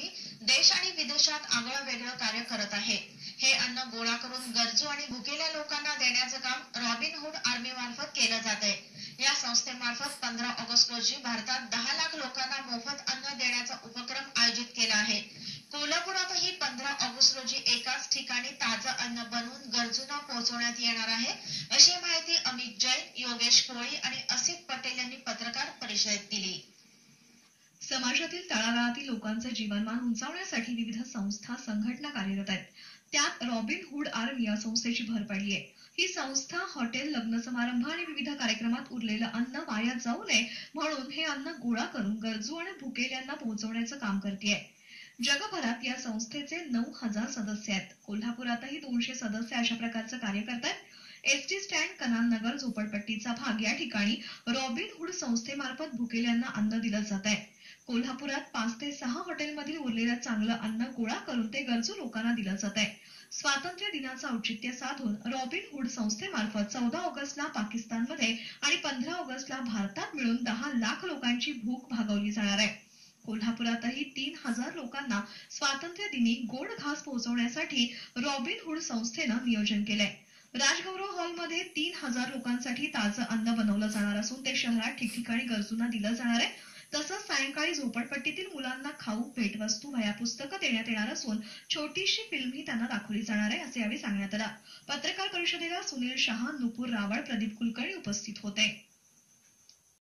Army देश आणि विदेशात आगळं वेगळं कार्य करत आहे. हे अन्न गोळा करून गरजू आणि भुकेल्या लोकांना देण्याचं काम रॉबिनहूड आर्मी मार्फत केलं जात आहे. या संस्थेमार्फत पंधरा ऑगस्ट रोजी भारतात दहा लाख लोकांना मोफत अन्न देण्याचा उपक्रम आयोजित केला आहे. कोल्हापुरातही पंधरा ऑगस्ट रोजी एकाच ठिकाणी ताजं अन्न बनवून गरजूंना पोहोचवण्यात येणार आहे अशी माहिती अमित जैन योगेश कोळी आणि असित पटेल यांनी पत्रकार परिषदेत दिली. समाजातील तळागाळातील लोकांचं जीवनमान उंचावण्यासाठी विविध संस्था संघटना कार्यरत आहेत. त्यात रॉबिन हुड आर्मी या संस्थेची भर पडली आहे ही संस्था हॉटेल लग्न समारंभ आणि विविध कार्यक्रमात उरलेलं अन्न वाया जाऊ नये म्हणून हे अन्न गोळा करून गरजू आणि भुकेल्यांना पोहोचवण्याचं काम करते जगभरात या संस्थेचे नऊ हजार सदस्य आहेत. कोल्हापुरातही दोनशे सदस्य अशा प्रकारचं कार्य करतात एसटी स्टँड कनान नगर झोपडपट्टीचा भाग या ठिकाणी रॉबिन हुड संस्थेमार्फत भुकेल्यांना अन्न दिलं जात आहे कोल्हापुरात पाच ते सहा हॉटेलमधील उरलेलं चांगलं अन्न गोळा करून ते गरजू लोकांना दिलं जात आहे. स्वातंत्र्य दिनाचं औचित्य साधून रॉबिन हुड संस्थेमार्फत चौदा ऑगस्टला पाकिस्तानमध्ये आणि पंधरा ऑगस्टला भारतात मिळून दहा लाख लोकांची भूक भागवली जाणार आहे. कोल्हापुरातही तीन हजार लोकांना स्वातंत्र्य दिनी गोड घास पोहोचवण्यासाठी रॉबिन हुड संस्थेनं नियोजन केलंय. राजगौरव हॉलमध्ये तीन हजार लोकांसाठी ताजं अन्न बनवलं जाणार असून ते शहरात ठिकठिकाणी गरजूंना दिलं जाणार आहे. तसंच सायंकाळी झोपडपट्टीतील मुलांना खाऊ भेटवस्तू वह्या पुस्तकं देण्यात येणार असून छोटीशी फिल्मही त्यांना दाखवली जाणार आहे असे यावेळी सांगण्यात आलं. पत्रकार परिषदेला सुनील शहा नुपूर रावळ प्रदीप कुलकर्णी उपस्थित होते.